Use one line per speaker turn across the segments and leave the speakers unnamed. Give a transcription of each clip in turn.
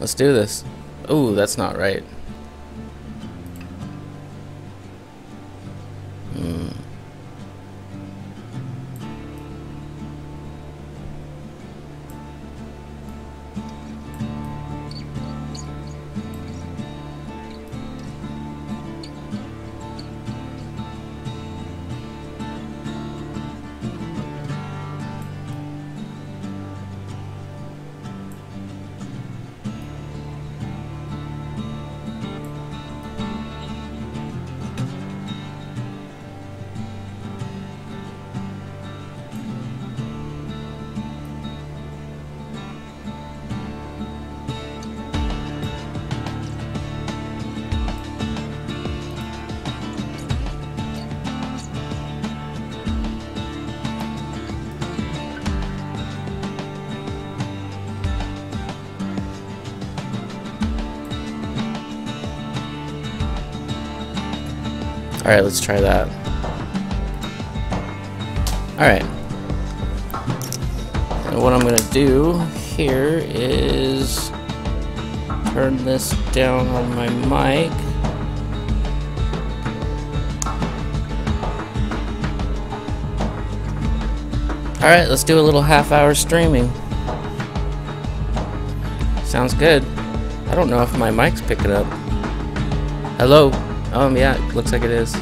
Let's do this. Ooh, that's not right. Alright, let's try that. Alright. And what I'm to do here is turn this down on my mic. Alright, let's do a little half hour streaming. Sounds good. I don't know if my mic's picking up. Hello? Um, yeah, looks like it is.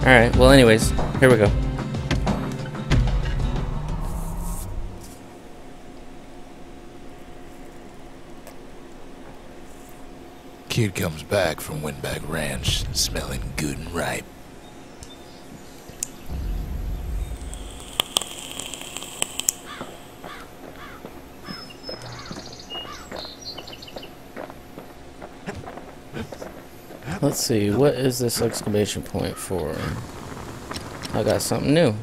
Alright, well anyways, here we go.
Kid comes back from Windbag Ranch, smelling good and ripe.
Let's see, what is this exclamation point for? I got something new.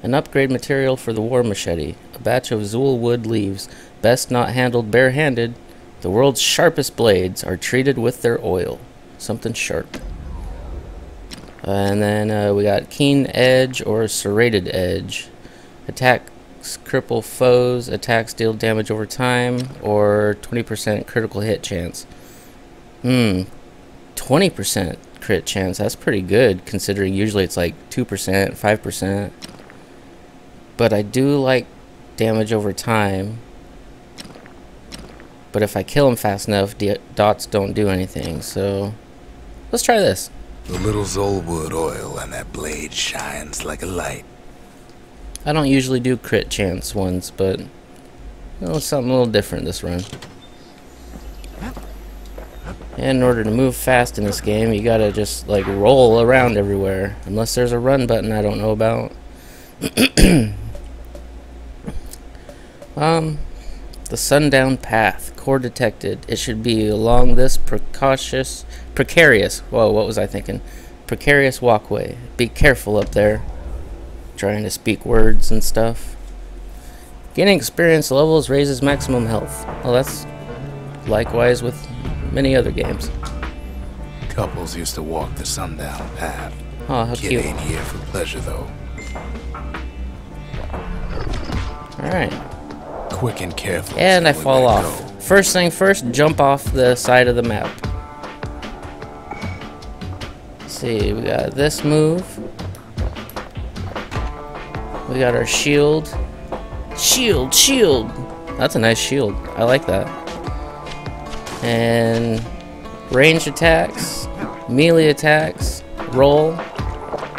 An upgrade material for the war machete. A batch of Zool wood leaves, best not handled barehanded. The world's sharpest blades are treated with their oil. Something sharp. And then uh, we got keen edge or serrated edge. Attacks cripple foes, attacks deal damage over time, or 20% critical hit chance. Hmm, 20% crit chance. That's pretty good considering usually it's like 2%, 5%. But I do like damage over time. But if I kill him fast enough, dots don't do anything. So let's try this.
The little Zolwood oil and that blade shines like a light.
I don't usually do crit chance ones, but you know, something a little different this run. In order to move fast in this game, you gotta just like roll around everywhere. Unless there's a run button I don't know about. um, the sundown path, core detected. It should be along this precautious, precarious. Whoa, what was I thinking? Precarious walkway. Be careful up there. Trying to speak words and stuff. Gaining experience levels raises maximum health. Well, that's likewise with many other games.
Couples used to walk the sundown path.
Oh, how
Kid
cute.
ain't here for pleasure, though.
Alright.
Quick and careful.
And I fall off.
go.
First thing first, jump off the side of the map. Let's see, we got this move. We got our shield. Shield, shield! That's a nice shield. I like that. And range attacks, melee attacks, roll,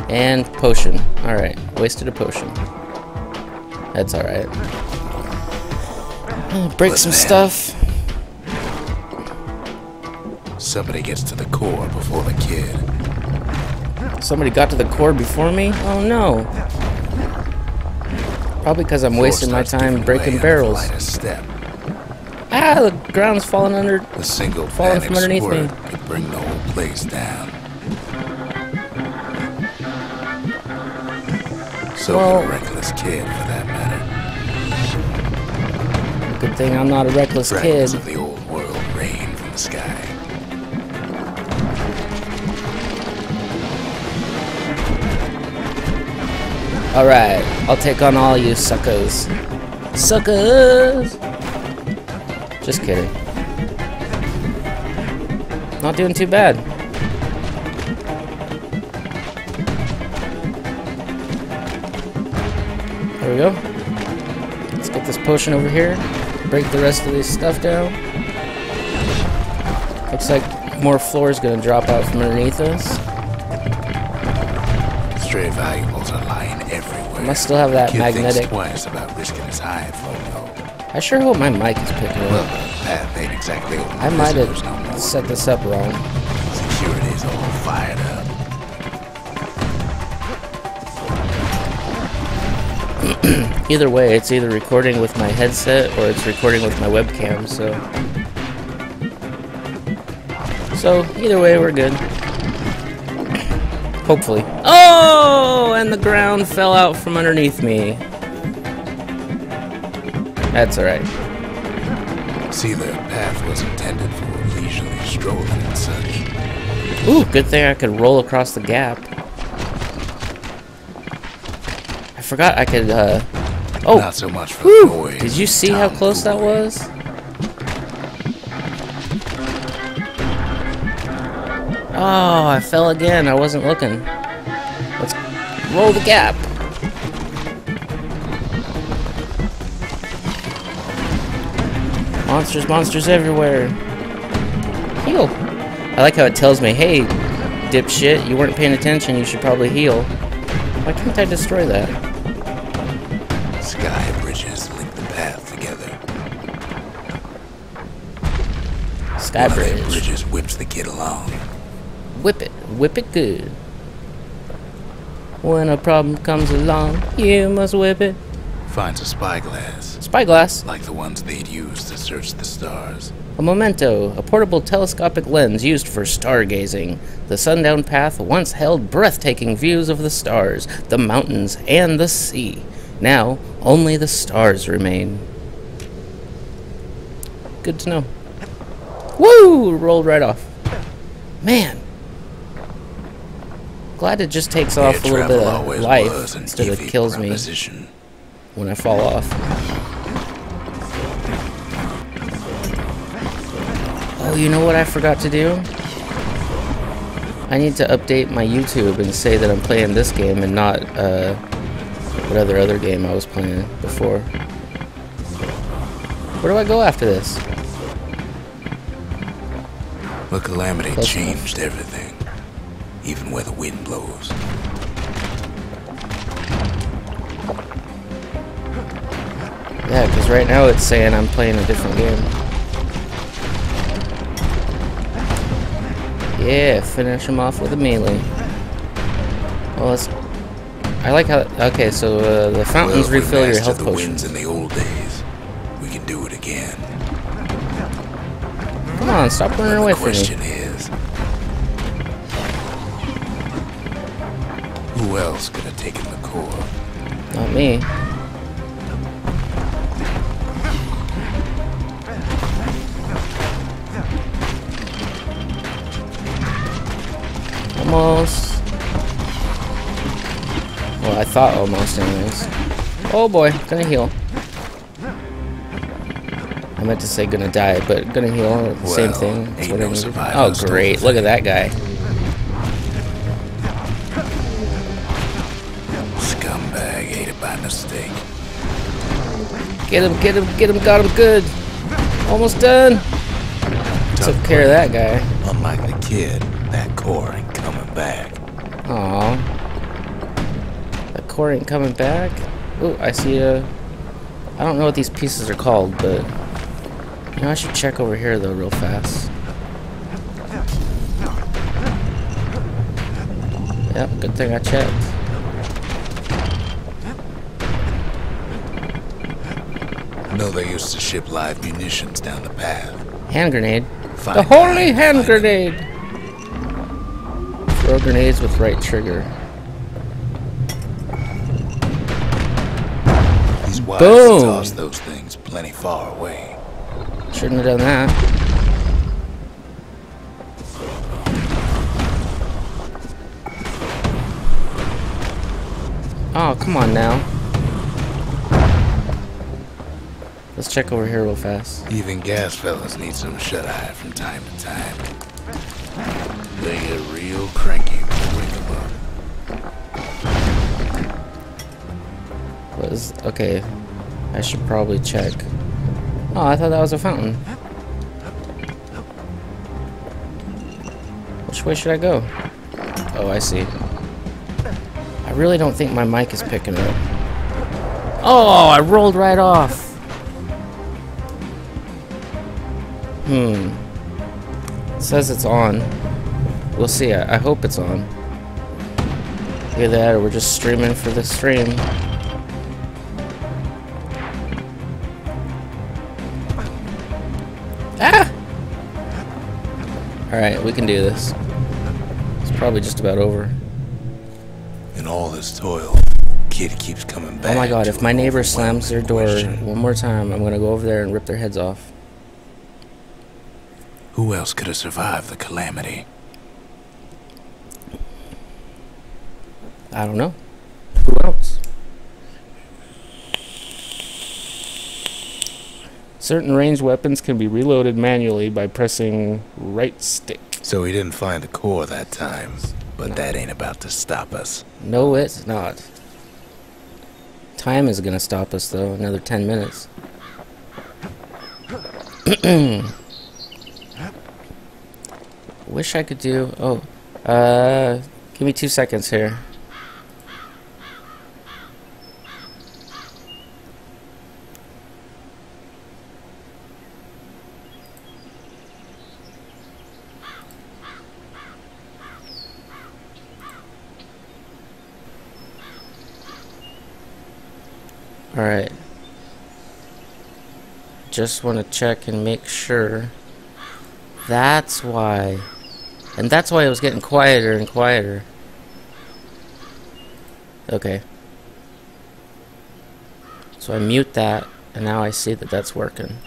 and potion. Alright, wasted a potion. That's alright. Break some stuff.
Somebody gets to the core before the kid.
Somebody got to the core before me? Oh no. Probably because I'm wasting my time breaking
way on the
barrels.
Step.
Ah, the ground's falling under.
The single
Falling from underneath me.
could bring the whole place down. So
Well-
a reckless kid, for that matter.
Good thing I'm not a reckless kid.
Of the old world rain from the sky.
Alright, I'll take on all you suckers. Suckers! Just kidding. Not doing too bad. There we go. Let's get this potion over here. Break the rest of this stuff down. Looks like more floor is gonna drop out from underneath us.
Stray valuables are lying everywhere.
Must still have that
Kid
magnetic.
twice about risking his hide for it, though.
I sure hope my mic is picking
Well,
up.
the path ain't exactly open
I
to
might
visitors no
have set this up wrong.
Security's all fired up.
Either way, it's either recording with my headset or it's recording with my webcam, so. So, either way, we're good. Hopefully. Oh! And the ground fell out from underneath me. That's alright.
See, the path was intended for leisurely strolling and such.
Ooh, good thing I could roll across the gap. I forgot I could, uh. Oh!
Not so much for the boys.
Did you see how close that was? Oh, I fell again. I wasn't looking. Let's roll the gap. Monsters, monsters everywhere. Heal. I like how it tells me, hey, dipshit, you weren't paying attention, you should probably heal. Why can't I destroy that?
Sky bridges link the path together.
Sky
One
bridge.
bridges whips the kid along.
Whip it. Whip it good. When a problem comes along, you must whip it.
Finds a spyglass,
Spyglass.
like the ones they'd use to search the stars.
A memento. A portable telescopic lens used for stargazing. The sundown path once held breathtaking views of the stars, the mountains, and the sea. Now, only the stars remain. Good to know. Woo! Rolled right off. Man. Glad it just takes off a little bit of life instead of kills me when I fall off. Oh, you know what I forgot to do? I need to update my YouTube and say that I'm playing this game and not uh, whatever other game I was playing before. Where do I go after this?
The calamity
Close enough.
changed everything, even where the wind blows.
Yeah, because right now it's saying I'm playing a different game. Yeah, finish him off with a melee. Well, let's. I like how. Okay, so uh, the fountains
well,
refill your health
the
potions.
winds in the old days. We can do it again.
Come on, stop running away
the
from me.
question is, who else could have taken the core?
Not me. Almost. Well, I thought almost, anyways. Oh boy, gonna heal. I meant to say gonna die, but gonna heal, same
Well,
thing. What
no
Oh, great! Look at that guy.
Scumbag ate it by mistake.
Get him! Get him! Get him! Got him good. Almost done. Took care of that guy.
Unlike the kid, that core
core ain't coming back? Oh, I see a... I don't know what these pieces are called, but... You know, I should check over here, though, real fast. Yep, good thing I checked.
No, they used to ship live munitions down the path.
Hand grenade.
Find
the holy hand grenade! Throw grenades with right trigger.
He's wise
Boom.
to toss those things plenty far away.
Shouldn't have done that. Oh, come on now. Let's check over here real fast.
Even gas fellas need some shut eye from time to time. They get real cranky
Was okay. I should probably check. Oh, I thought that was a fountain. Which way should I go? Oh, I see. I really don't think my mic is picking up. Oh, I rolled right off. Hmm. It says it's on. We'll see. I, I hope it's on. Either that or we're just streaming for the stream. Alright, we can do this. It's probably just about over.
In all this toil, kid keeps coming back.
Oh my god, if my neighbor slams their door
question.
one more time, I'm gonna go over there and rip their heads off.
Who else could have survived the calamity?
I don't know. Who else? Certain ranged weapons can be reloaded manually by pressing right stick.
So we didn't find the core that time, but that ain't about to stop us.
No, it's not. Time is gonna stop us though, another 10 minutes. Wish I could do. Oh, uh, give me two seconds here. Alright. Just want to check and make sure. That's why. And that's why it was getting quieter and quieter. Okay. So I mute that, and now I see that that's working.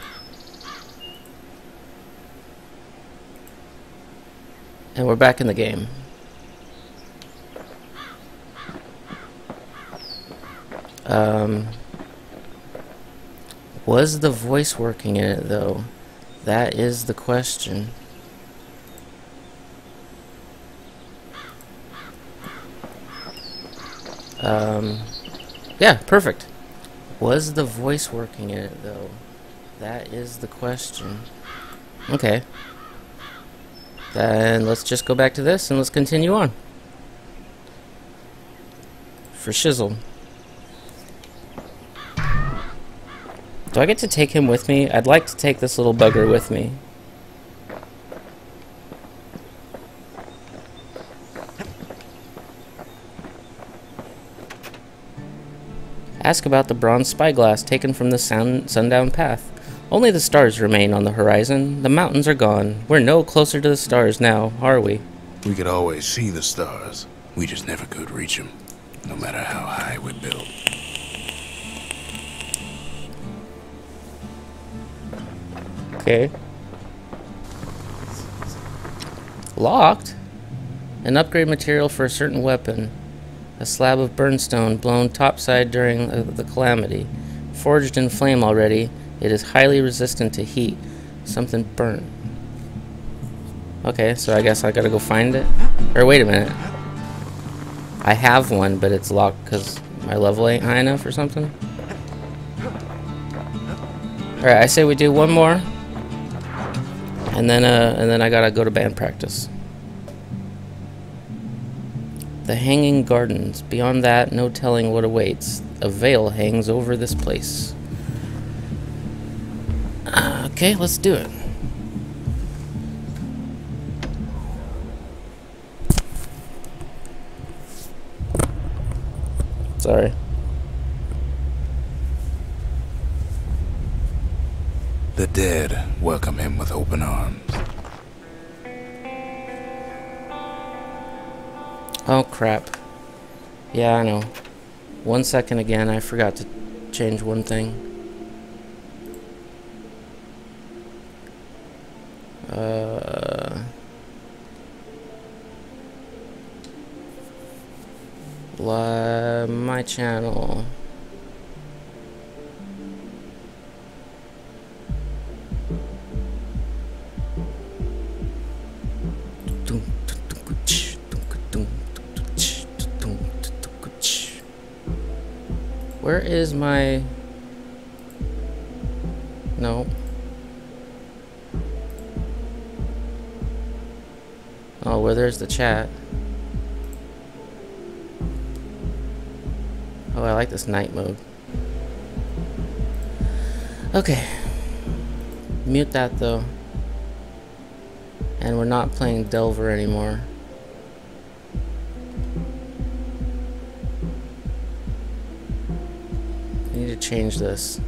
And we're back in the game. Um, was the voice working in it, though? That is the question. Um, yeah, perfect. Was the voice working in it, though? That is the question. Okay. Then let's just go back to this and let's continue on. For shizzle. Do I get to take him with me? I'd like to take this little bugger with me. Ask about the bronze spyglass taken from the sun sundown path. Only the stars remain on the horizon. The mountains are gone. We're no closer to the stars now, are we?
We could always see the stars. We just never could reach them, no matter how high we built.
Okay. Locked? An upgrade material for a certain weapon. A slab of burnstone blown topside during the, the calamity. Forged in flame already, it is highly resistant to heat. Something burnt. Okay, so I guess I gotta go find it. Or wait a minute. I have one, but it's locked because my level ain't high enough or something. Alright, I say we do one more. And then uh and then I gotta go to band practice. The Hanging Gardens. Beyond that, no telling what awaits. A veil hangs over this place. Okay, let's do it. Sorry.
The dead welcome him with open arms.
Oh crap. Yeah, I know. One second again, I forgot to change one thing. Uh, my channel. Is my... No. Oh, where there's the chat. Oh, I like this night mode. Okay. Mute that though. And we're not playing Delver anymore. Change this.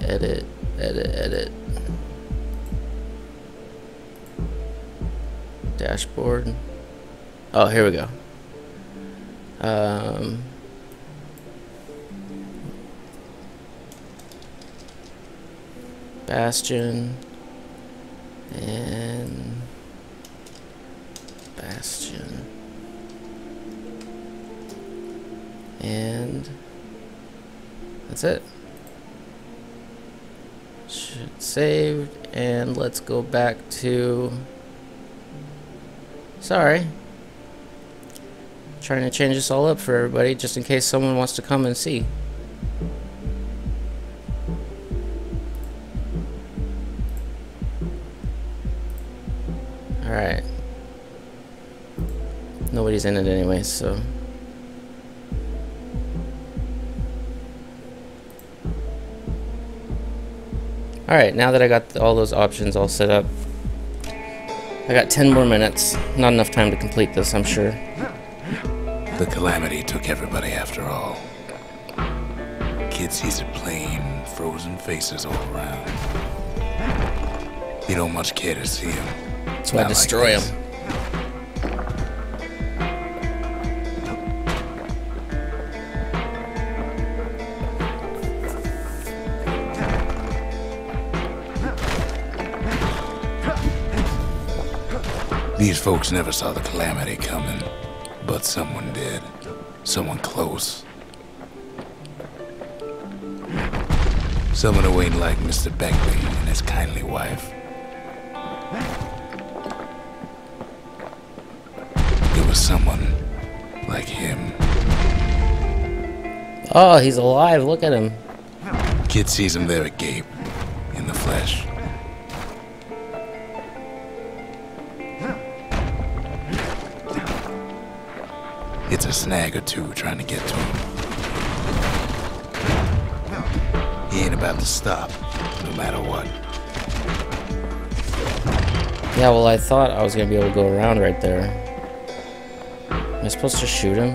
Edit, edit, edit. Dashboard. Oh, here we go. Um, Bastion and Bastion and that's it. Should saved and let's go back to sorry trying to change this all up for everybody just in case someone wants to come and see. Alright. Nobody's in it anyway, so. Alright, now that I got all those options all set up, I got 10 more minutes. Not enough time to complete this, I'm sure.
The calamity took everybody after all. Kids sees it plain, frozen faces all around. You don't much care to see him.
That's why I
like
destroy
this.
them.
These folks never saw the calamity coming, but someone did. Someone close. Someone who ain't like Mr. Beckley and his kindly wife. It was someone like him.
Oh, he's alive. Look at him.
Kid sees him there agape, snag or two trying to get to him. He ain't about to stop, no matter what.
Yeah, well, I thought I was gonna be able to go around right there. Am I supposed to shoot him?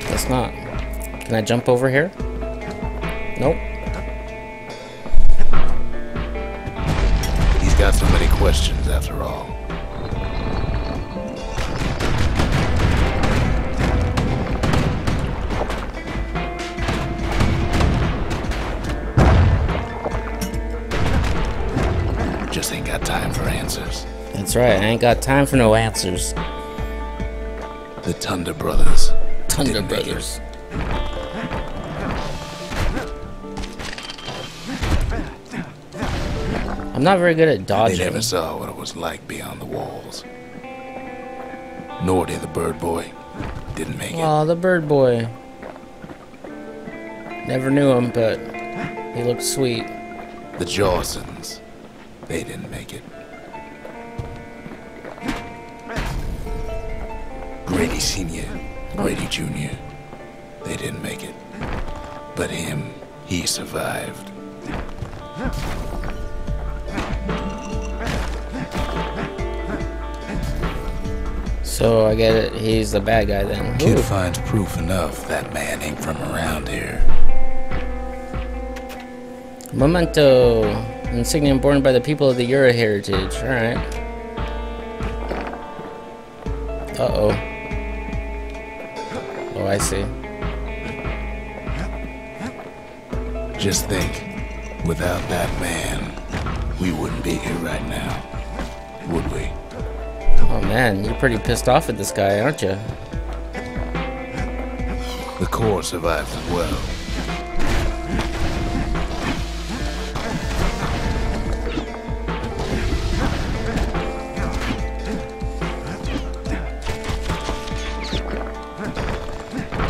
Guess not. Can I jump over here? Nope.
He's got so many questions after all. Just ain't got time for answers.
That's right. I ain't got time for no answers.
The Thunder Brothers.
Thunder
didn't make it.
Brothers. I'm not very good at dodging.
They never saw what it was like beyond the walls. Nor did the bird boy. Didn't make it.
Oh, the bird boy. Never knew him, but he looked sweet.
The Jawsons. They didn't make it. Grady Sr., Grady Jr. They didn't make it. But him, he survived.
So I get it. He's the bad guy then.
Kid
Ooh.
finds proof enough that man ain't from around here.
Memento. Insignium born by the people of the Ura heritage. Alright. Uh oh. Oh, I see.
Just think, without that man, we wouldn't be here right now,
man, you're pretty pissed off at this guy, aren't you?
The core survived as well.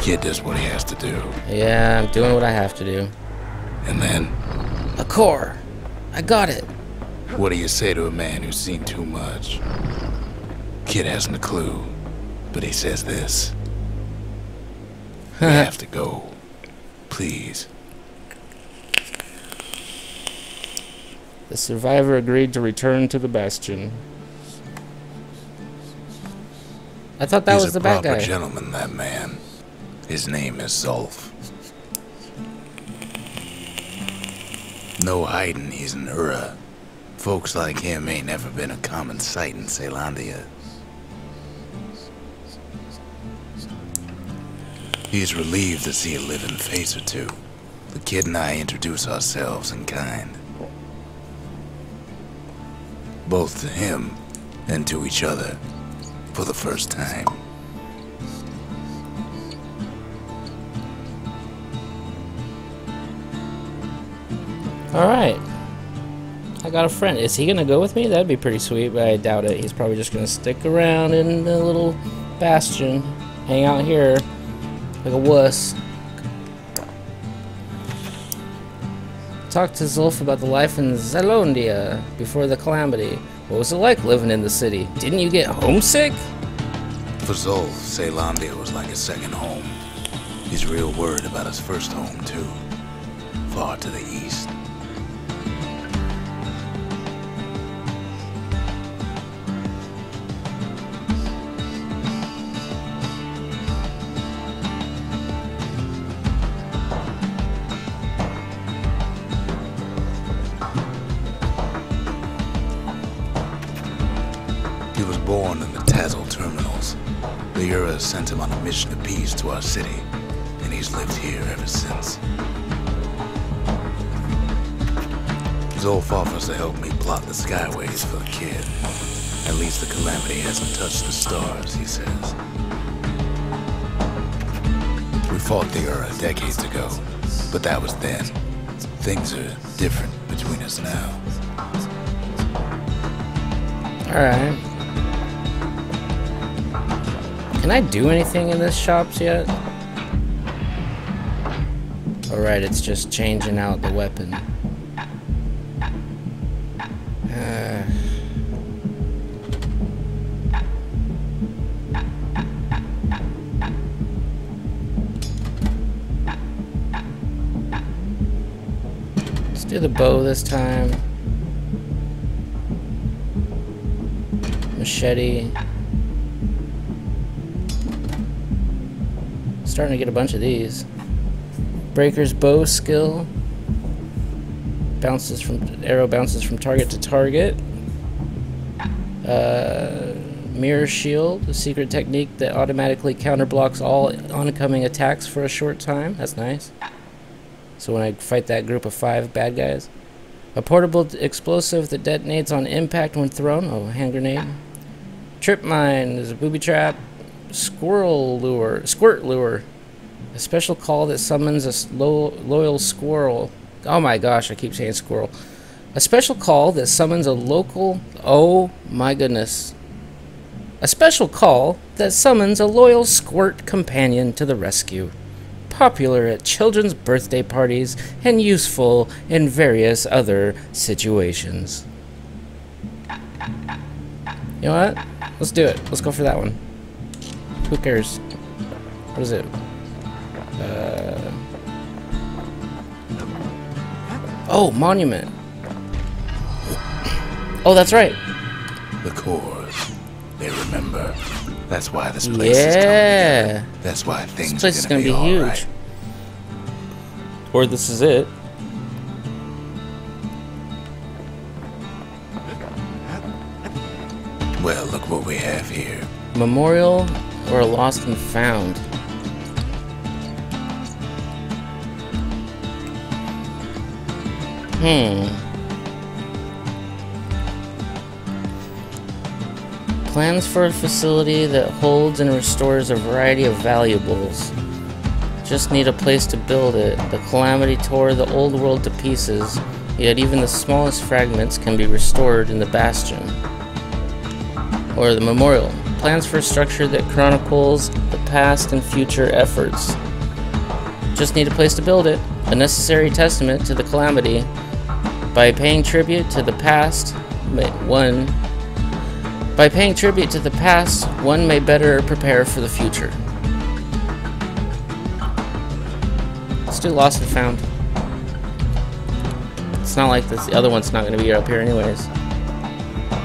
Kid does what he has to do.
Yeah, I'm doing what I have to do.
And then,
A core. I got it.
what do you say to a man who's seen too much? Kid hasn't a clue, but he says this. We have to go. Please.
The survivor agreed to return to the bastion. I thought that
He's
was the bad guy.
He's a proper gentleman, that man. His name is Zulf. No hiding he's an Ura. Folks like him ain't never been a common sight in Caelondia. He's relieved to see a living face or two. The kid and I introduce ourselves in kind. Both to him and to each other for the first time.
Alright. I got a friend. Is he gonna go with me? That'd be pretty sweet, but I doubt it. He's probably just gonna stick around in the little bastion, hang out here like a wuss. Talk to Zulf about the life in Caelondia before the calamity. What was it like living in the city? Didn't you get homesick?
For Zulf, Caelondia was like a second home. He's real worried about his first home, too. Far to the east. Sent him on a mission of peace to our city, and he's lived here ever since. Zulf offers to help me plot the skyways for the kid. At least the calamity hasn't touched the stars, he says. We fought the Ura decades ago, but that was then. Things are different between us now.
Alright. Can I do anything in this shops yet? Alright, it's just changing out the weapon. Uh, let's do the bow this time. Machete. Starting to get a bunch of these. Breaker's bow skill. Bounces from arrow bounces from target to target. Uh, mirror shield, a secret technique that automatically counterblocks all oncoming attacks for a short time. That's nice. So when I fight that group of five bad guys. A portable explosive that detonates on impact when thrown. Oh, hand grenade. Trip mine is a booby trap. Squirrel lure, squirt lure. A special call that summons a lo- loyal squirrel. Oh my gosh, I keep saying squirrel. A special call that summons a local. Oh my goodness. A special call that summons a loyal squirt companion to the rescue. Popular at children's birthday parties and useful in various other situations. You know what? Let's do it. Let's go for that one. Who cares? What is it? Uh, oh, monument. Oh, that's right.
The cores. They remember. That's why this place is coming
Yeah.
That's why things
This place is
are
gonna
gonna,
be
all
huge.
right.
Or this is it.
Well, look what we have here.
Memorial or lost and found. Hmm. Plans for a facility that holds and restores a variety of valuables. Just need a place to build it. The calamity tore the old world to pieces, yet even the smallest fragments can be restored in the bastion. Or the memorial. Plans for a structure that chronicles the past and future efforts. Just need a place to build it. A necessary testament to the calamity. By paying tribute to the past, one by paying tribute to the past, one may better prepare for the future. Do Lost and Found. It's not like this. The other one's not going to be up here anyways.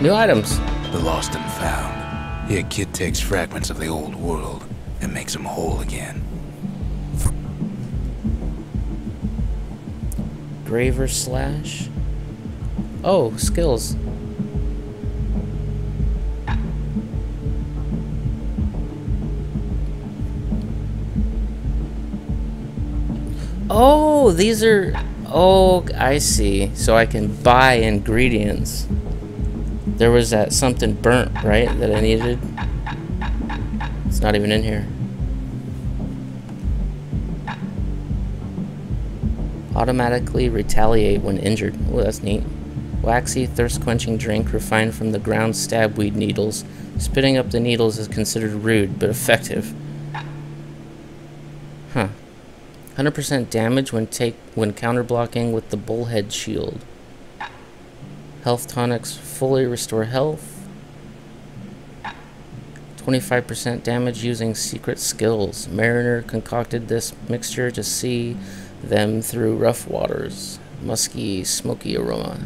New items.
The Lost and Found. Here, kid takes fragments of the old world and makes them whole again.
Graver Slash. Oh, skills. Oh, these are... Oh, I see. So I can buy ingredients. There was that something burnt, right, that I needed. It's not even in here. Automatically retaliate when injured. Oh, that's neat. Waxy, thirst-quenching drink refined from the ground stabweed needles. Spitting up the needles is considered rude, but effective. Huh. 100% damage when take when counterblocking with the bullhead shield. Health tonics fully restore health. 25% damage using secret skills. Mariner concocted this mixture to see them through rough waters. Musky, smoky aroma.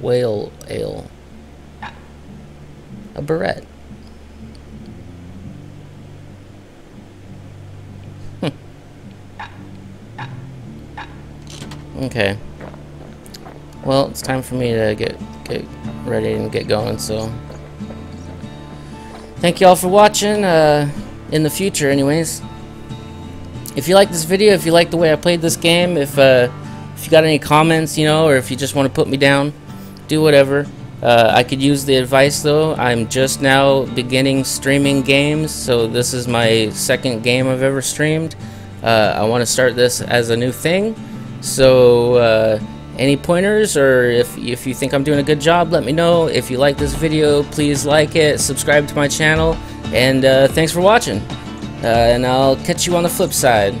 Whale ale. A beret. Hmm. Okay. Well, it's time for me to get get ready and get going, so thank you all for watching uh, in the future anyways. If you like this video, if you like the way I played this game, if uh, if you got any comments, you know, or if you just want to put me down, do whatever. Uh, I could use the advice though. I'm just now beginning streaming games, so this is my second game I've ever streamed. Uh, I want to start this as a new thing. So, uh, any pointers or if, if you think I'm doing a good job, let me know. If you like this video, please like it, subscribe to my channel, and uh, thanks for watching. Uh, and I'll catch you on the flip side.